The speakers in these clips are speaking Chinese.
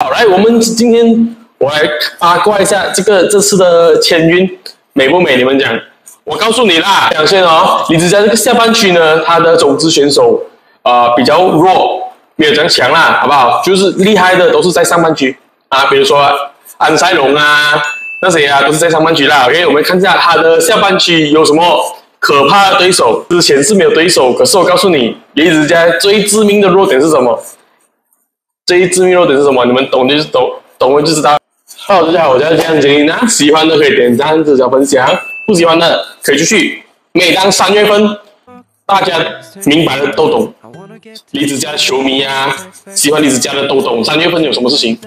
好，来，我们今天我来八卦一下这个这次的签运美不美？你们讲，我告诉你啦，表现哦，李子嘉这个下半区呢，他的种子选手呃比较弱，没有这样强啦，好不好？就是厉害的都是在上半区啊，比如说安塞龙啊，那些啊都是在上半区啦。OK，我们看一下他的下半区有什么可怕的对手。之前是没有对手，可是我告诉你，李子嘉最致命的弱点是什么？这一致命弱点是什么？你们懂就是懂，懂了就知道。Hello，大家好，我叫江杰那喜欢的可以点赞、支持、分享，不喜欢的可以继续。每当三月份，大家明白的都懂。李子嘉的球迷啊，喜欢李子嘉的都懂。三月份有什么事情？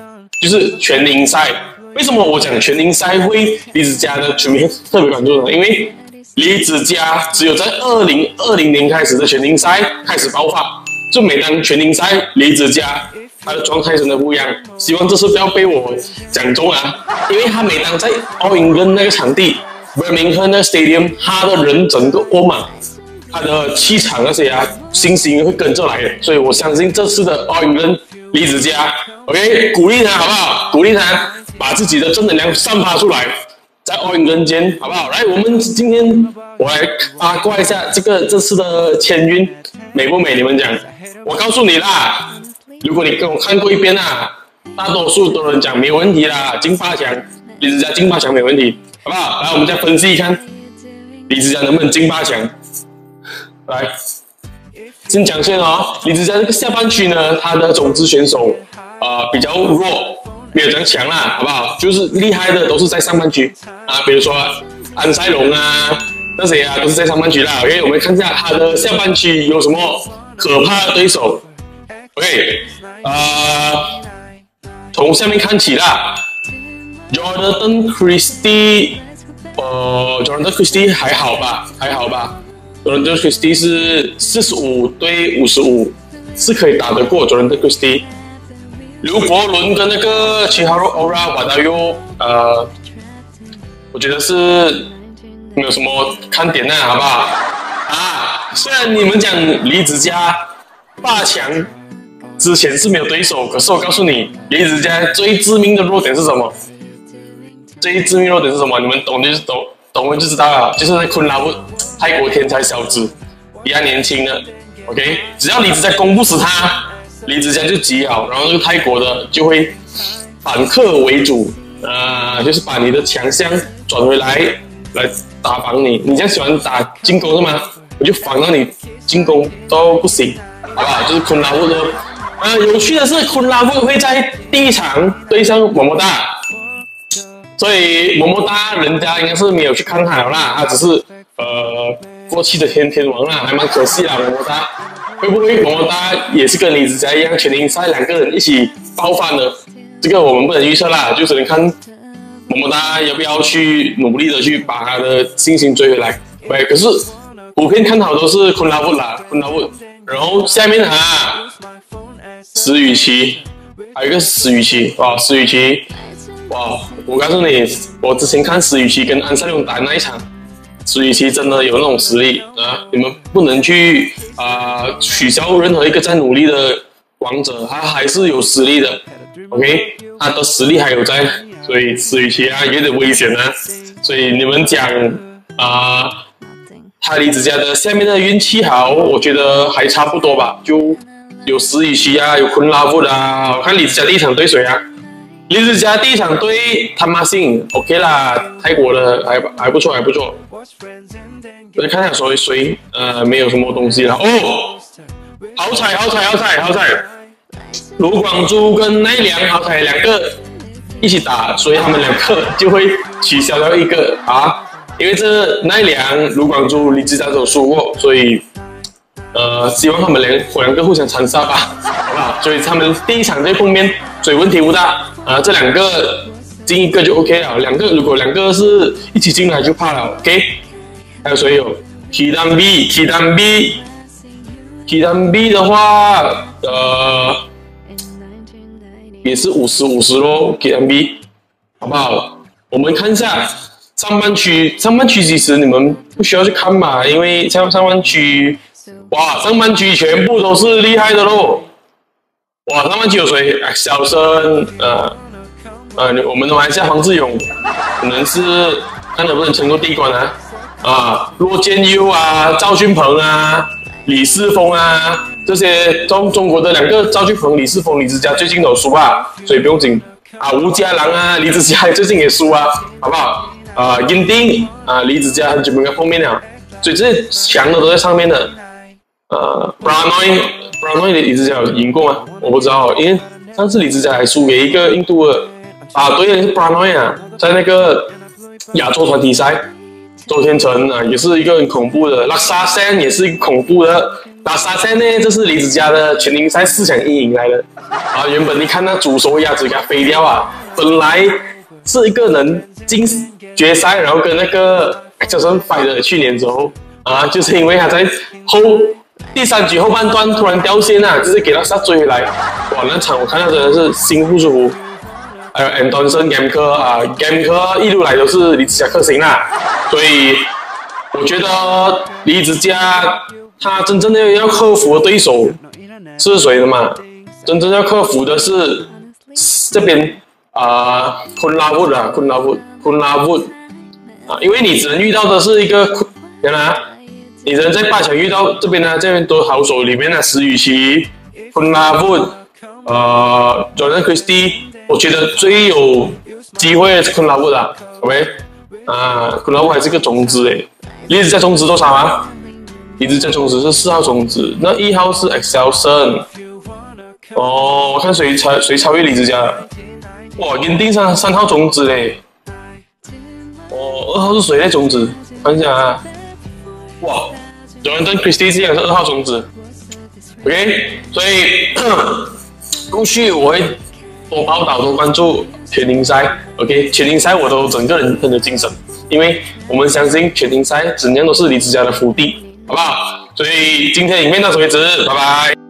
就是全英赛。为什么我讲全英赛会李子嘉的球迷特别关注呢？因为李子嘉只有在二零二零年开始的全英赛开始爆发，就每当全英赛，李子嘉。他的状态真的不一样，希望这次不要被我讲中啊！因为他每当在奥运跟那个场地，Birmingham 那个 stadium，他的人整个欧满，他的气场那些啊，信心会跟着来的。所以我相信这次的奥运跟李子嘉，OK，鼓励他好不好？鼓励他把自己的正能量散发出来，在奥运跟间好不好？来，我们今天我来八卦一下这个这次的签运美不美？你们讲，我告诉你啦。如果你跟我看过一遍啊，大多数都人讲没有问题啦，进八强，李子嘉进八强没问题，好不好？来，我们再分析一看，李子嘉能不能进八强？来，先讲先哦，李子嘉这个下半区呢，他的种子选手啊比较弱，没有这样强啦，好不好？就是厉害的都是在上半区啊，比如说安塞龙啊，这些啊都是在上半区啦。OK，我们看一下他的下半区有什么可怕的对手。OK，呃，从下面看起啦，Jordan Christie，呃，Jordan Christie 还好吧，还好吧，Jordan Christie 是四十五对五十五，是可以打得过 Jordan Christie。刘伯伦跟那个七号 Ora 瓦达约，呃，我觉得是没有什么看点的，好不好？啊，虽然你们讲李子嘉霸强。之前是没有对手，可是我告诉你，李子嘉最致命的弱点是什么？最致命弱点是什么？你们懂就懂，懂了就知道了。就是那昆拉布泰国天才小子，比较年轻的。OK，只要李子嘉攻不死他，李子嘉就极好，然后那个泰国的就会反客为主啊，就是把你的强项转回来来打防你。你这样喜欢打进攻是吗？我就防到你进攻都不行，好不好？就是昆拉布的。呃，有趣的是，昆拉布会在第一场对上么么哒，所以么么哒人家应该是没有去看好啦，他只是呃过气的天天王啦，还蛮可惜啦。么么哒会不会么么哒也是跟李子嘉一样，全英赛两个人一起爆发呢？这个我们不能预测啦，就只能看么么哒要不要去努力的去把他的信心追回来。喂，可是普遍看好都是昆拉布啦，昆拉布。然后下面啊。石宇奇，还有一个石宇奇哇，石宇奇，哇！我告诉你，我之前看石宇奇跟安塞龙打那一场，石宇奇真的有那种实力啊！你们不能去啊取消任何一个在努力的王者，他还是有实力的。OK，他的实力还有在，所以石宇奇啊有点危险啊。所以你们讲啊，他离子家的下面的运气好，我觉得还差不多吧，就。有石宇奇啊，有昆拉布啊。我看李子家第一场对谁啊？李子家第一场对汤马信，OK 啦，泰国的还还不错，还不错。我再看看谁谁，呃，没有什么东西了。哦，好彩，好彩，好彩，好彩！卢广珠跟奈良好彩两个一起打，所以他们两个就会取消掉一个啊，因为这奈良、卢广珠、李子嘉都输过，所以。呃，希望他们两两个互相残杀吧，好不好？所以他们第一场再碰面，所以问题不大啊。这两个进一个就 OK 了，两个如果两个是一起进来就怕了，OK？还有谁有？T 单 B，T 单 B，T 单 B 的话，呃，也是五十五十咯，T 单 B，好不好？我们看一下上半区，上半区其实你们不需要去看嘛，因为上上半区。哇，上半区全部都是厉害的喽！哇，上半区有谁？小生，呃，呃，我们的马来西亚黄志勇，可能是看能不能撑过第一关啊。啊，骆建佑啊，赵俊鹏啊，李世峰啊，这些中中国的两个赵俊鹏、李世峰、李子嘉最近都输啊，所以不用紧。啊，吴家郎啊，李子嘉 最近也输啊，好不好？啊，英丁啊，李子嘉很久没有碰面了，所以这些强的都在上面的。呃 b r a n o y b r a n o y 的李子嘉有赢过吗？我不知道，因为上次李子嘉还输给一个印度的。啊，对，是 b r a n o y 啊，在那个亚洲团体赛。周天成啊，也是一个很恐怖的。拉萨山也是一个恐怖的。拉萨山呢，这是李子嘉的全明赛四强一赢来的。啊，原本你看那煮熟鸭子给它飞掉啊，本来是一个能进决赛，然后跟那个叫什么 fight 的去年之后啊，就是因为他在后第三局后半段突然掉线啊，就是给他杀追回来。哇，那场我看到真的是心不舒服。还有 Anderson Game 科啊，Game 科一路来都是李子嘉克星啦，所以我觉得李子嘉他真正的要克服的对手是谁的嘛？真正要克服的是这边啊，昆拉布啊，昆拉布，昆拉布啊，因为你只能遇到的是一个，原来你只能在八强遇到这边呢，这边都好手里面的石宇奇、昆拉布，呃，Jordan Christie。我觉得最有机会是昆拉布的，OK，啊，昆拉布还是个种子诶，李子在种子多少啊？李子嘉种子是四号种子，那一号是 excelson。哦，我看谁超谁超越李子嘉？哇，认定上三号种子嘞。哦，二号是谁的种子？看一下啊。哇，Jordan Christie 竟然是二号种子，OK，所以 陆续我会。多报道，多关注全英赛，OK，全英赛我都整个人很有精神，因为我们相信全英赛怎样都是李子嘉的福地，好不好？所以今天影片到此为止，拜拜。